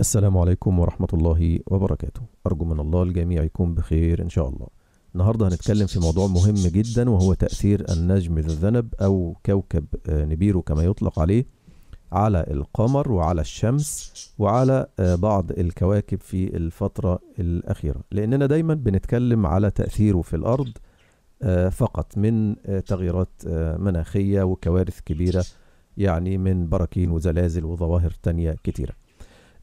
السلام عليكم ورحمة الله وبركاته. أرجو من الله الجميع يكون بخير إن شاء الله. النهاردة هنتكلم في موضوع مهم جدا وهو تأثير النجم الذنب أو كوكب آه، نبيرو كما يطلق عليه على القمر وعلى الشمس وعلى آه، بعض الكواكب في الفترة الأخيرة. لأننا دايما بنتكلم على تأثيره في الأرض آه، فقط من تغييرات مناخية وكوارث كبيرة يعني من براكين وزلازل وظواهر تانية كتيرة. آه،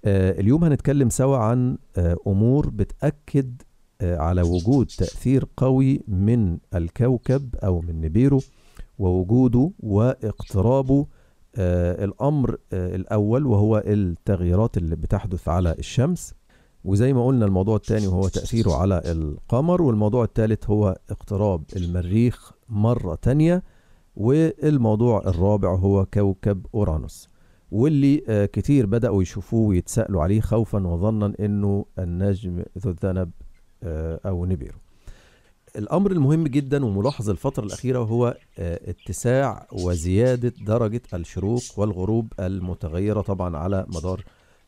اليوم هنتكلم سوا عن آه، أمور بتأكد آه، على وجود تأثير قوي من الكوكب أو من نبيرو ووجوده واقترابه آه، الأمر آه، الأول وهو التغييرات اللي بتحدث على الشمس. وزي ما قلنا الموضوع الثاني وهو تأثيره على القمر والموضوع الثالث هو اقتراب المريخ مرة تانية والموضوع الرابع هو كوكب أورانوس. واللي آه، كتير بدأوا يشوفوه ويتسألوا عليه خوفا وظنا إنه النجم ذو الذنب آه، أو نبيرو الأمر المهم جدا وملاحظ الفترة الأخيرة هو آه، اتساع وزيادة درجة الشروق والغروب المتغيرة طبعا على مدار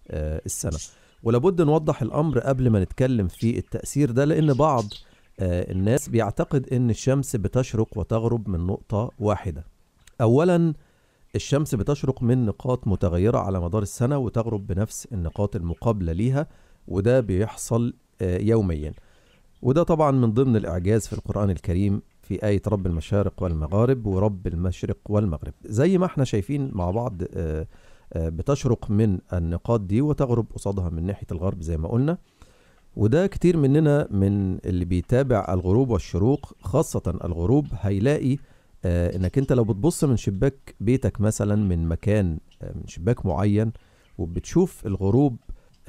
السنة. ولابد نوضح الأمر قبل ما نتكلم في التأثير ده لأن بعض الناس بيعتقد إن الشمس بتشرق وتغرب من نقطة واحدة. اولا الشمس بتشرق من نقاط متغيرة على مدار السنة وتغرب بنفس النقاط المقابلة ليها وده بيحصل آه، يوميا. وده طبعا من ضمن الإعجاز في القرآن الكريم في آية رب المشارق والمغارب ورب المشرق والمغرب. زي ما إحنا شايفين مع بعض آه، آه، بتشرق من النقاط دي وتغرب قصادها من ناحية الغرب زي ما قلنا. وده كتير مننا من اللي بيتابع الغروب والشروق خاصة الغروب هيلاقي إنك أنت لو بتبص من شباك بيتك مثلا من مكان آه، من شباك معين وبتشوف الغروب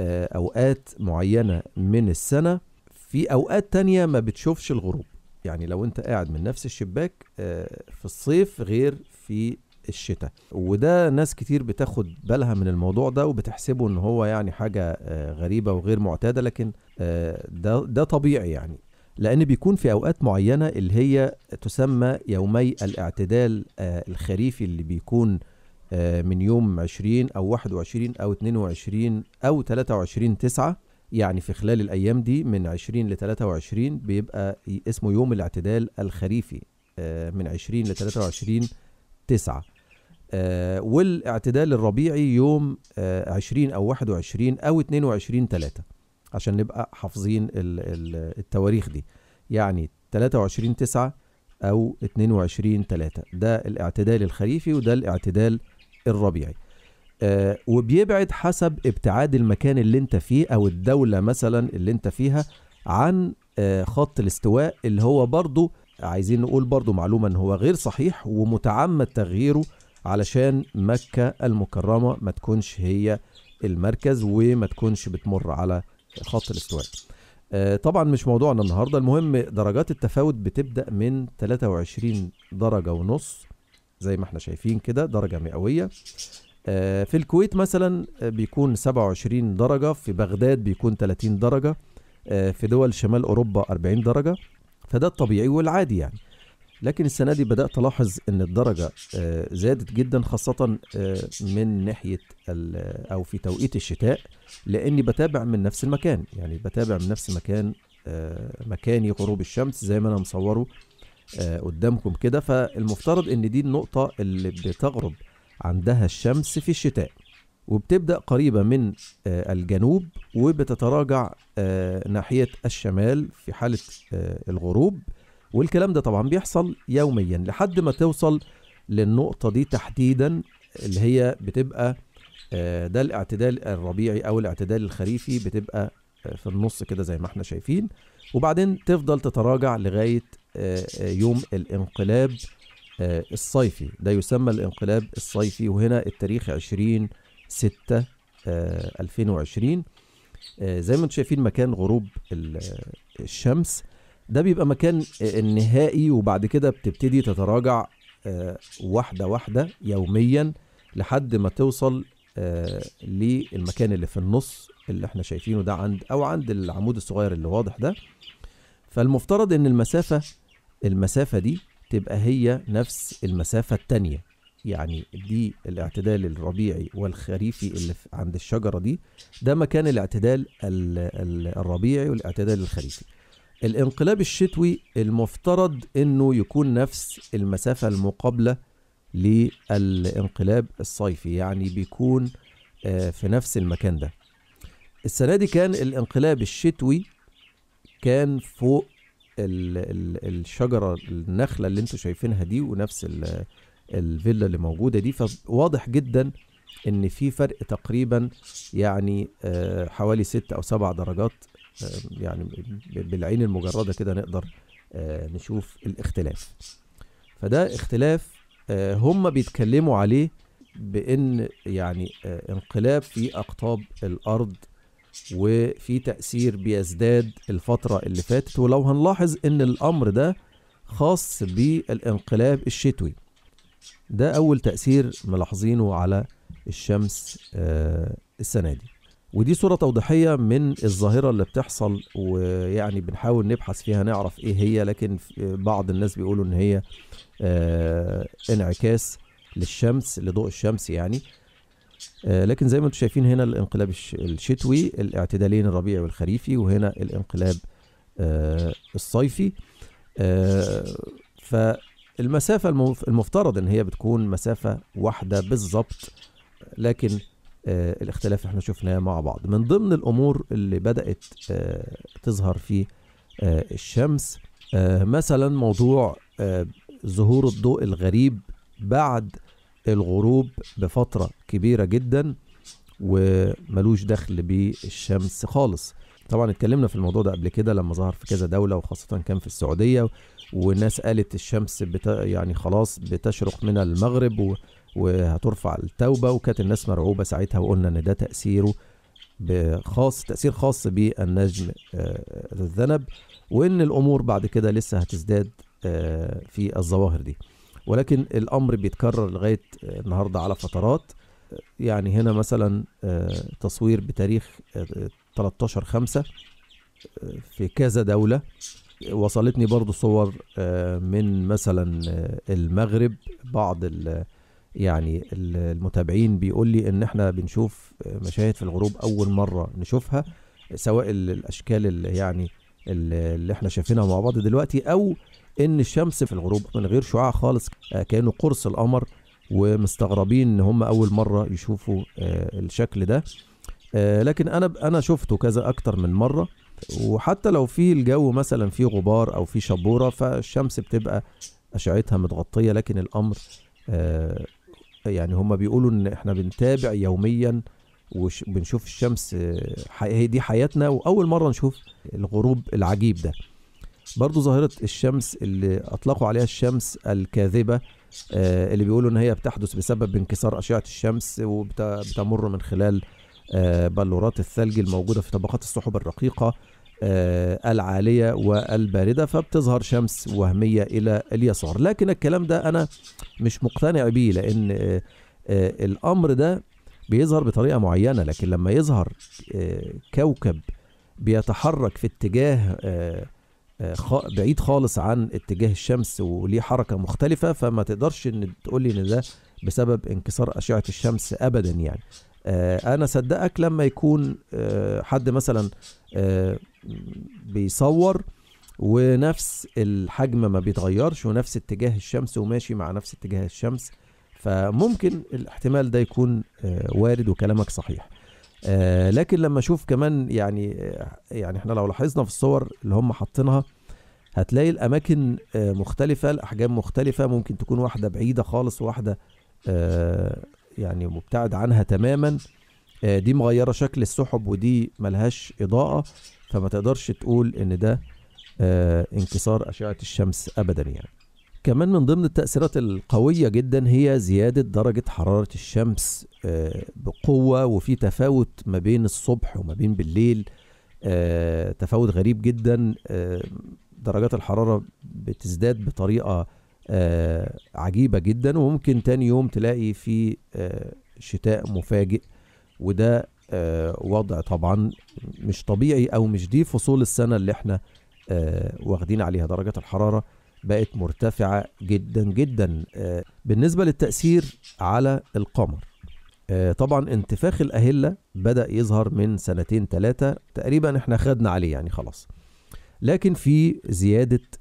آه، أوقات معينة من السنة في أوقات تانية ما بتشوفش الغروب. يعني لو أنت قاعد من نفس الشباك آه، في الصيف غير في الشتاء. وده ناس كتير بتاخد بالها من الموضوع ده وبتحسبه إن هو يعني حاجة آه، غريبة وغير معتادة لكن آه، ده ده طبيعي يعني. لأن بيكون في أوقات معينة اللي هي تسمى يومي الاعتدال آه، الخريفي اللي بيكون آه، من يوم 20 أو 21 أو 22 أو 23 9 يعني في خلال الأيام دي من 20 ل 23 بيبقى اسمه يوم الاعتدال الخريفي آه، من 20 ل 23 9 آه، والاعتدال الربيعي يوم آه، 20 أو 21 أو 22 3 عشان نبقى حافظين ال- ال- التواريخ دي. يعني 23 9 أو 22 3 ده الاعتدال الخريفي وده الاعتدال الربيعي. آه وبيبعد حسب ابتعاد المكان اللي انت فيه أو الدولة مثلا اللي انت فيها عن آه خط الاستواء اللي هو برضو عايزين نقول برضو معلومة ان هو غير صحيح ومتعمد تغييره علشان مكة المكرمة ما تكونش هي المركز وما تكونش بتمر على خط الاستواء. آه، طبعا مش موضوعنا النهارده. المهم درجات التفاوت بتبدأ من 23 درجة ونص زي ما إحنا شايفين كده درجة مئوية. آه، في الكويت مثلا آه، بيكون 27 درجة في بغداد بيكون 30 درجة في دول شمال أوروبا 40 درجة فده الطبيعي والعادي يعني. لكن السنة دي بدأت ألاحظ إن الدرجة آه، زادت جدا خاصة آه، من ناحية أو في توقيت الشتاء لأني بتابع من نفس المكان. يعني بتابع من نفس مكان آه، مكاني غروب الشمس زي ما أنا مصوره قدامكم كده. فالمفترض إن دي النقطة اللي بتغرب عندها الشمس في الشتاء. وبتبدأ قريبة من الجنوب وبتتراجع ناحية الشمال في حالة آه، الغروب. والكلام ده طبعا بيحصل يوميا لحد ما توصل للنقطة دي تحديدا اللي هي بتبقى آه، ده الاعتدال الربيعي أو الاعتدال الخريفي بتبقى آه، في النص كده زي ما إحنا شايفين. وبعدين تفضل تتراجع لغاية آه، يوم الانقلاب الصيفي. ده يسمى الانقلاب الصيفي وهنا التاريخ 20 6 2020 آه، زي ما أنتم شايفين مكان غروب ال- الشمس. ده بيبقى مكان آه، النهائي وبعد كده بتبتدي تتراجع آه، واحدة واحدة يوميا لحد ما توصل آه، للمكان اللي في النص اللي إحنا شايفينه ده عند أو عند العمود الصغير اللي واضح ده. فالمفترض إن المسافة المسافة دي تبقى هي نفس المسافة التانية. يعني دي الاعتدال الربيعي والخريفي اللي عند الشجرة دي ده مكان الاعتدال الربيعي والاعتدال الخريفي. الانقلاب الشتوي المفترض إنه يكون نفس المسافة المقابلة للانقلاب الصيفي يعني بيكون في نفس المكان ده. السنة دي كان الانقلاب الشتوي كان فوق ال ال الشجرة النخلة اللي أنتوا شايفينها دي ونفس الفيلا اللي موجودة دي. فواضح جدا إن في فرق تقريبا يعني حوالي ست أو سبع درجات يعني بالعين المجردة كده نقدر نشوف الاختلاف. فده اختلاف هم بيتكلموا عليه بإن يعني انقلاب في أقطاب الأرض وفي تأثير بيزداد الفترة اللي فاتت ولو هنلاحظ إن الأمر ده خاص بالانقلاب الشتوي. ده أول تأثير ملاحظينه على الشمس السنة دي. ودي صورة توضيحية من الظاهرة اللي بتحصل ويعني بنحاول نبحث فيها نعرف إيه هي لكن بعض الناس بيقولوا إن هي انعكاس للشمس لضوء الشمس يعني. لكن زي ما أنتم شايفين هنا الانقلاب الشتوي الاعتدالين الربيعي والخريفي وهنا الانقلاب الصيفي. فالمسافة المفترض إن هي بتكون مسافة واحدة بالظبط لكن الاختلاف إحنا شفناه مع بعض. من ضمن الأمور اللي بدأت تظهر في الشمس مثلا موضوع ظهور الضوء الغريب بعد الغروب بفترة كبيرة جدا وملوش دخل بالشمس خالص. طبعا اتكلمنا في الموضوع ده قبل كده لما ظهر في كذا دولة وخاصة كان في السعودية والناس قالت الشمس بت يعني خلاص بتشرق من المغرب و... وهترفع التوبة. وكانت الناس مرعوبة ساعتها وقلنا إن ده تأثيره بخاص تأثير خاص بالنجم الذنب وإن الأمور بعد كده لسه هتزداد في الظواهر دي. ولكن الأمر بيتكرر لغاية النهارده على فترات. يعني هنا مثلا تصوير بتاريخ 13 5 في كذا دولة. وصلتني برضو صور من مثلا المغرب بعض يعني المتابعين بيقول لي إن إحنا بنشوف مشاهد في الغروب أول مرة نشوفها سواء الأشكال اللي يعني اللي إحنا شايفينها مع بعض دلوقتي أو إن الشمس في الغروب من غير شعاع خالص كأنه قرص القمر ومستغربين إن هم أول مرة يشوفوا الشكل ده. لكن أنا أنا شفته كذا أكتر من مرة وحتى لو في الجو مثلا فيه غبار أو في شبورة فالشمس بتبقى أشعتها متغطية لكن الامر يعني هم بيقولوا إن إحنا بنتابع يوميا وبنشوف الشمس هي دي حياتنا وأول مرة نشوف الغروب العجيب ده. برضو ظاهرة الشمس اللي أطلقوا عليها الشمس الكاذبة آه اللي بيقولوا إن هي بتحدث بسبب انكسار أشعة الشمس وبتمر من خلال آه بلورات الثلج الموجودة في طبقات السحب الرقيقة. آه العالية والباردة فبتظهر شمس وهمية إلى اليسار. لكن الكلام ده أنا مش مقتنع بيه لأن آه آه الأمر ده بيظهر بطريقة معينة. لكن لما يظهر آه كوكب بيتحرك في اتجاه آه بعيد خالص عن اتجاه الشمس وليه حركة مختلفة فما تقدرش إن تقول لي إن ده بسبب انكسار أشعة الشمس ابدا يعني. أنا صدقك لما يكون حد مثلا بيصور ونفس الحجم ما بيتغيرش ونفس اتجاه الشمس وماشي مع نفس اتجاه الشمس فممكن الاحتمال ده يكون وارد وكلامك صحيح. آه لكن لما أشوف كمان يعني يعني إحنا لو لاحظنا في الصور اللي هم حاطينها هتلاقي الأماكن آه مختلفة الأحجام مختلفة ممكن تكون واحدة بعيدة خالص وواحدة آه يعني مبتعد عنها تماما. آه دي مغيرة شكل السحب ودي ملهاش إضاءة فما تقدرش تقول إن ده آه انكسار أشعة الشمس ابدا يعني. كمان من ضمن التأثيرات القوية جدا هي زيادة درجة حرارة الشمس بقوة وفي تفاوت ما بين الصبح وما بين بالليل تفاوت غريب جدا درجات الحرارة بتزداد بطريقة عجيبة جدا. وممكن تاني يوم تلاقي في شتاء مفاجئ. وده وضع طبعا مش طبيعي أو مش دي فصول السنة اللي إحنا واخدين عليها درجات الحرارة. بقت مرتفعة جدا جدا آه، بالنسبة للتأثير على القمر. آه، طبعا انتفاخ الأهلة بدأ يظهر من سنتين ثلاثة تقريبا إحنا خدنا عليه يعني خلاص. لكن في زيادة آه،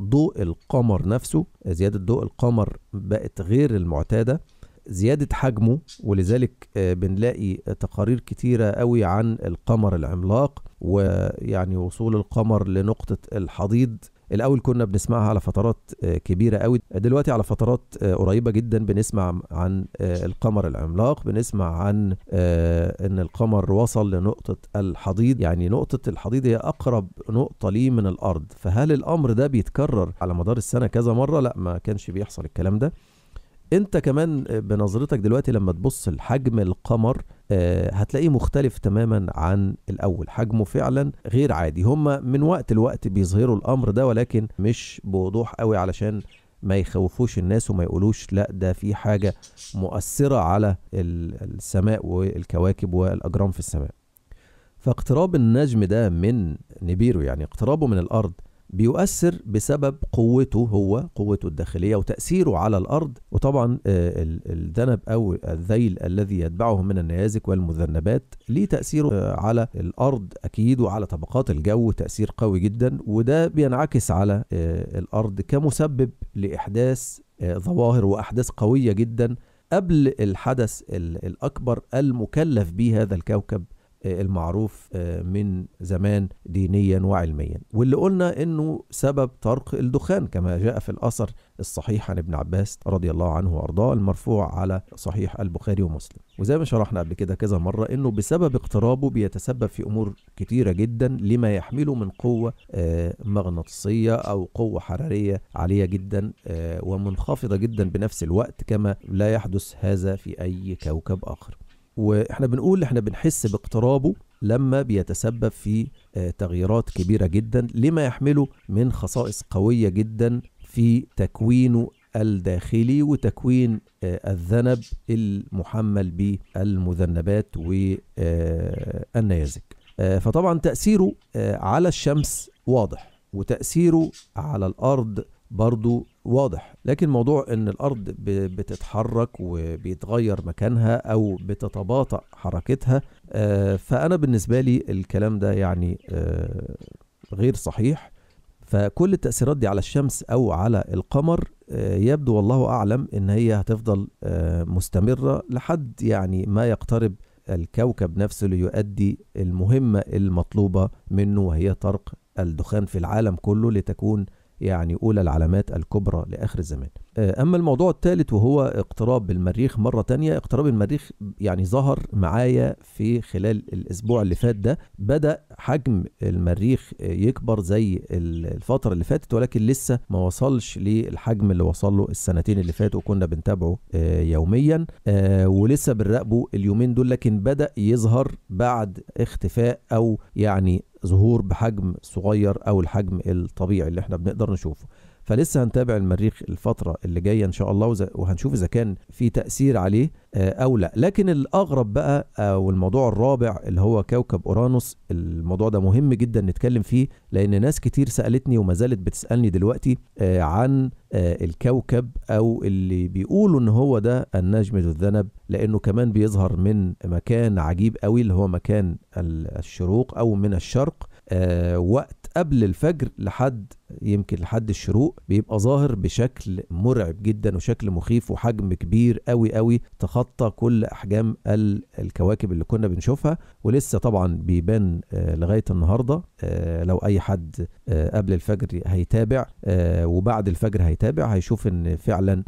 ضوء القمر نفسه زيادة ضوء القمر بقت غير المعتادة زيادة حجمه ولذلك آه، بنلاقي تقارير كتيرة قوي عن القمر العملاق ويعني وصول القمر لنقطة الحضيض الأول كنا بنسمعها على فترات آه، كبيرة قوي. دلوقتي على فترات آه، قريبة جدا بنسمع عن آه، القمر العملاق بنسمع عن إن القمر وصل لنقطة الحضيض. يعني نقطة الحضيض هي أقرب نقطة ليه من الأرض. فهل الأمر ده بيتكرر على مدار السنة كذا مرة؟ لا ما كانش بيحصل الكلام ده. انت كمان بنظرتك دلوقتي لما تبص لحجم القمر آه، هتلاقيه مختلف تماما عن الأول. حجمه فعلا غير عادي. هم من وقت لوقت بيظهروا الأمر ده ولكن مش بوضوح قوي علشان ما يخوفوش الناس وما يقولوش لا ده في حاجة مؤثرة على ال- السماء والكواكب والأجرام في السماء. فاقتراب النجم ده من نبيرو يعني اقترابه من الأرض بيؤثر بسبب قوته هو قوته الداخلية وتأثيره على الأرض. وطبعا آه، ال- الذنب أو الذيل الذي يتبعه من النيازك والمذنبات ليه تأثيره آه، على الأرض أكيد وعلى طبقات الجو تأثير قوي جدا. وده بينعكس على آه، الأرض كمسبب لإحداث ظواهر وأحداث قوية جدا قبل الحدث ال- الأكبر المكلف به هذا الكوكب. المعروف آه، من زمان دينيا وعلميا. واللي قلنا إنه سبب طرق الدخان كما جاء في الأثر الصحيح عن ابن عباس رضي الله عنه وأرضاه المرفوع على صحيح البخاري ومسلم. وزي ما شرحنا قبل كده كذا مرة إنه بسبب اقترابه بيتسبب في أمور كتيرة جدا لما يحمله من قوة آه، مغناطيسية أو قوة حرارية عالية جدا آه، ومنخفضة جدا بنفس الوقت كما لا يحدث هذا في أي كوكب آخر. وإحنا بنقول إحنا بنحس باقترابه لما بيتسبب في آه، تغييرات كبيرة جدا لما يحمله من خصائص قوية جدا في تكوينه الداخلي وتكوين آه، الذنب المحمل بالمذنبات والنيازك فطبعا تأثيره آه، على الشمس واضح وتأثيره على الأرض برضو واضح. لكن موضوع إن الأرض بتتحرك وبيتغير مكانها أو بتتباطأ حركتها آه، فأنا بالنسبة لي الكلام ده يعني آه، غير صحيح. فكل التأثيرات دي على الشمس أو على القمر آه، يبدو والله أعلم إن هي هتفضل مستمرة لحد يعني ما يقترب الكوكب نفسه ليؤدي المهمة المطلوبة منه وهي طرق الدخان في العالم كله لتكون يعني أولى العلامات الكبرى لآخر الزمان. آه، أما الموضوع الثالث وهو اقتراب المريخ مرة تانية اقتراب المريخ يعني ظهر معايا في خلال الأسبوع اللي فات ده. بدأ حجم المريخ يكبر زي ال- الفترة اللي فاتت ولكن لسه ما وصلش للحجم اللي وصل له السنتين اللي فاتوا وكنا بنتابعه آه، يوميا. آه، ولسه بنراقبه اليومين دول لكن بدأ يظهر بعد اختفاء أو يعني ظهور بحجم صغير أو الحجم الطبيعي اللي إحنا بنقدر نشوفه. فلسه هنتابع المريخ الفترة اللي جاية إن شاء الله وهنشوف إذا كان في تأثير عليه آه، أو لأ. لكن الأغرب بقى آه، والموضوع الرابع اللي هو كوكب أورانوس الموضوع ده مهم جدا نتكلم فيه لأن ناس كتير سألتني وما زالت بتسألني دلوقتي آه، عن الكوكب أو اللي بيقولوا إن هو ده النجم ذو الذنب لأنه كمان بيظهر من مكان عجيب قوي اللي هو مكان ال- الشروق أو من الشرق وقت قبل الفجر لحد يمكن لحد الشروق بيبقى ظاهر بشكل مرعب جدا وشكل مخيف وحجم كبير قوي قوي تخطى كل أحجام ال- الكواكب اللي كنا بنشوفها. ولسه طبعا بيبان آه، لغاية النهارده آه، لو أي حد آه، قبل الفجر هيتابع وبعد الفجر هيتابع هيشوف إن فعلا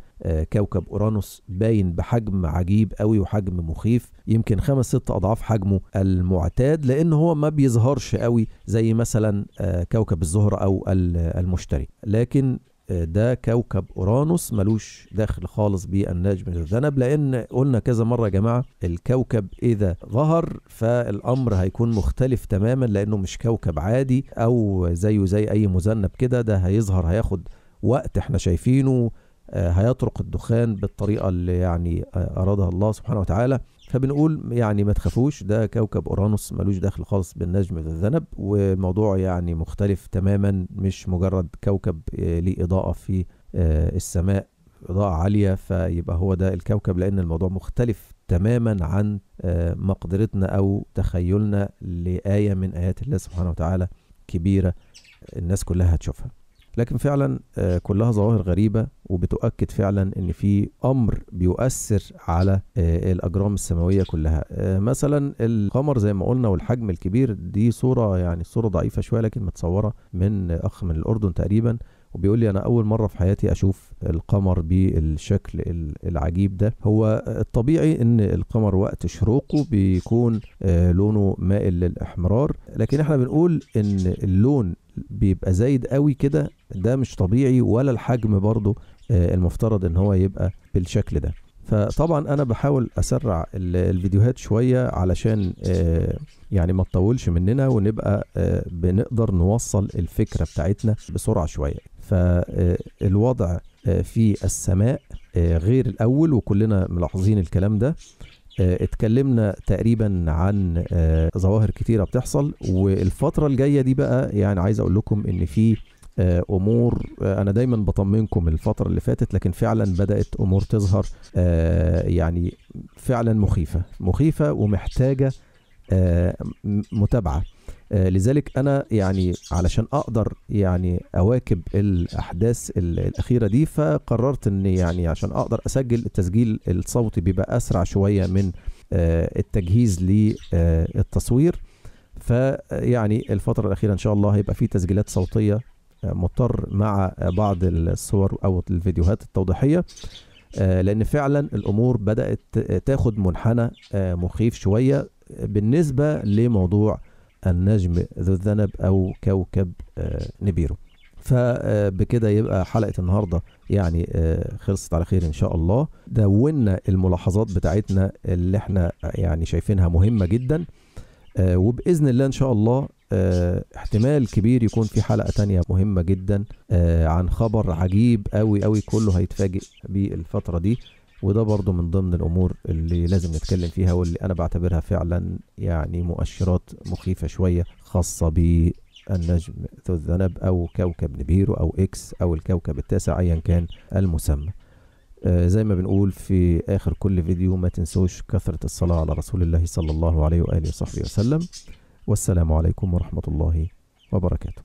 كوكب أورانوس باين بحجم عجيب قوي وحجم مخيف. يمكن خمس ست أضعاف حجمه المعتاد لأن هو ما بيظهرش قوي زي مثلا كوكب الزهرة أو ال- المشتري. لكن آه، ده كوكب أورانوس ملوش داخل خالص بالنجم الذنب لأن قلنا كذا مرة يا جماعة الكوكب إذا ظهر فالأمر هيكون مختلف تماما لأنه مش كوكب عادي أو زيه زي أي مذنب كده ده هيظهر هياخد وقت إحنا شايفينه آه، هيطرق الدخان بالطريقة اللي يعني آه، أرادها الله سبحانه وتعالى. فبنقول يعني ما تخافوش ده كوكب أورانوس ملوش دخل خالص بالنجم الذنب والموضوع يعني مختلف تماما مش مجرد كوكب آه، ليه إضاءة في آه، السماء إضاءة عالية فيبقى هو ده الكوكب لأن الموضوع مختلف تماما عن آه، مقدرتنا أو تخيلنا لآية من آيات الله سبحانه وتعالى كبيرة الناس كلها هتشوفها. لكن فعلا آه، كلها ظواهر غريبة وبتؤكد فعلا إن في أمر بيؤثر على آه، الأجرام السماوية كلها. آه، مثلا القمر زي ما قلنا والحجم الكبير دي صورة يعني صورة ضعيفة شوية لكن متصورة من أخ من الأردن تقريبا وبيقول لي أنا أول مرة في حياتي أشوف القمر بالشكل ال- العجيب ده. هو الطبيعي إن القمر وقت شروقه بيكون لونه مائل للإحمرار لكن إحنا بنقول إن اللون بيبقى زايد قوي كده ده مش طبيعي ولا الحجم برضه آه، المفترض إن هو يبقى بالشكل ده. فطبعا أنا بحاول أسرع ال- الفيديوهات شوية علشان آه، يعني ما تطولش مننا ونبقى آه، بنقدر نوصل الفكرة بتاعتنا بسرعة شوية. فالوضع في السماء غير الأول وكلنا ملاحظين الكلام ده. اتكلمنا تقريبا عن آه، ظواهر كتيرة بتحصل والفترة الجاية دي بقى يعني عايز أقول لكم إن في آه، أمور آه، أنا دايما بطمنكم الفترة اللي فاتت لكن فعلا بدأت أمور تظهر آه، يعني فعلا مخيفة مخيفة ومحتاجة آه، متابعة. آه، لذلك أنا يعني علشان أقدر يعني أواكب الأحداث ال- الأخيرة دي فقررت إن يعني عشان أقدر أسجل التسجيل الصوتي بيبقى أسرع شوية من آه، التجهيز للتصوير فيعني الفترة الأخيرة إن شاء الله هيبقى في تسجيلات صوتية آه، مضطر مع بعض الصور أو الفيديوهات التوضيحية آه، لأن فعلا الأمور بدأت تاخد منحنى آه، مخيف شوية. بالنسبة لموضوع النجم ذو الذنب أو كوكب آه، نبيرو فبكده يبقى حلقة النهارده يعني آه، خلصت على خير إن شاء الله. دونا الملاحظات بتاعتنا اللي إحنا يعني شايفينها مهمة جدا آه، وبإذن الله إن شاء الله آه، احتمال كبير يكون في حلقة تانية مهمة جدا آه، عن خبر عجيب قوي قوي كله هيتفاجئ بالفترة دي. وده برضو من ضمن الأمور اللي لازم نتكلم فيها واللي أنا بعتبرها فعلا يعني مؤشرات مخيفة شوية خاصة بالنجم ذو الذنب أو كوكب نبيرو أو إكس أو الكوكب التاسع ايا كان المسمى آه زي ما بنقول في آخر كل فيديو ما تنسوش كثرة الصلاة على رسول الله صلى الله عليه وآله وصحبه وسلم والسلام عليكم ورحمة الله وبركاته